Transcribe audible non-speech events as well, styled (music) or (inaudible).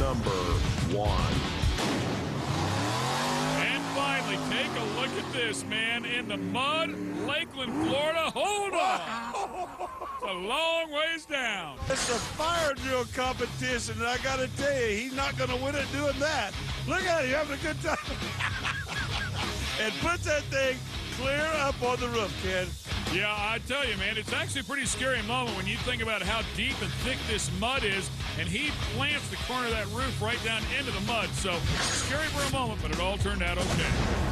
number one. And finally, take a look at this, man. In the mud, Lakeland, Florida. Hold on. It's a long ways down. It's a fire drill competition, and I got to tell you, he's not going to win it doing that. Look at him having a good time. (laughs) and put that thing clear up on the roof, Ken. Yeah, I tell you, man, it's actually a pretty scary moment when you think about how deep and thick this mud is, and he plants the corner of that roof right down into the mud. So scary for a moment, but it all turned out okay.